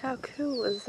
How cool is that?